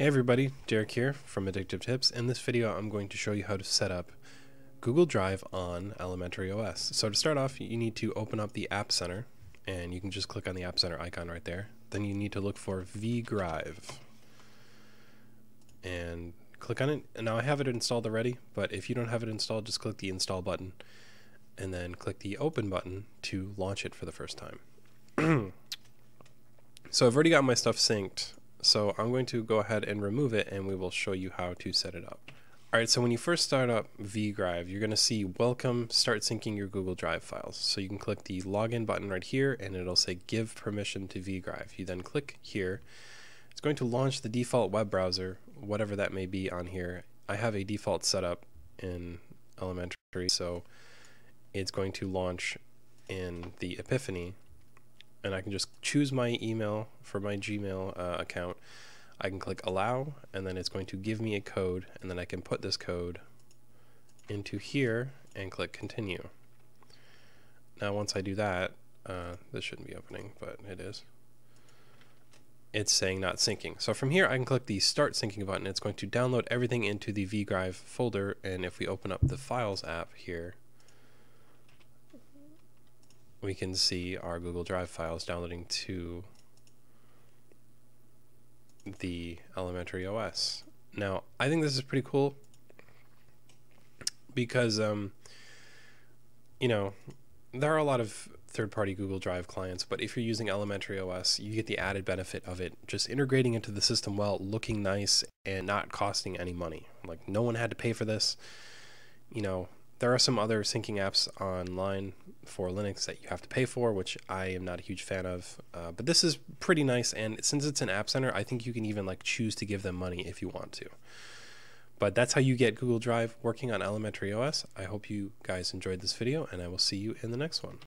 Hey everybody, Derek here from Addictive Tips. In this video, I'm going to show you how to set up Google Drive on Elementary OS. So to start off, you need to open up the App Center, and you can just click on the App Center icon right there. Then you need to look for vGrive, and click on it. And now I have it installed already, but if you don't have it installed, just click the Install button, and then click the Open button to launch it for the first time. so I've already got my stuff synced so I'm going to go ahead and remove it and we will show you how to set it up. Alright, so when you first start up vDrive, you're going to see welcome, start syncing your Google Drive files. So you can click the login button right here and it'll say give permission to vDrive. You then click here. It's going to launch the default web browser, whatever that may be on here. I have a default setup in elementary, so it's going to launch in the Epiphany and I can just choose my email for my Gmail uh, account. I can click allow and then it's going to give me a code and then I can put this code into here and click continue. Now once I do that, uh, this shouldn't be opening, but it is. It's saying not syncing. So from here I can click the start syncing button. It's going to download everything into the vDrive folder and if we open up the files app here, we can see our Google Drive files downloading to the elementary OS. Now, I think this is pretty cool because, um, you know, there are a lot of third-party Google Drive clients, but if you're using elementary OS, you get the added benefit of it just integrating into the system well, looking nice, and not costing any money. Like, no one had to pay for this. You know, there are some other syncing apps online for Linux that you have to pay for, which I am not a huge fan of. Uh, but this is pretty nice, and since it's an app center, I think you can even like choose to give them money if you want to. But that's how you get Google Drive working on elementary OS. I hope you guys enjoyed this video, and I will see you in the next one.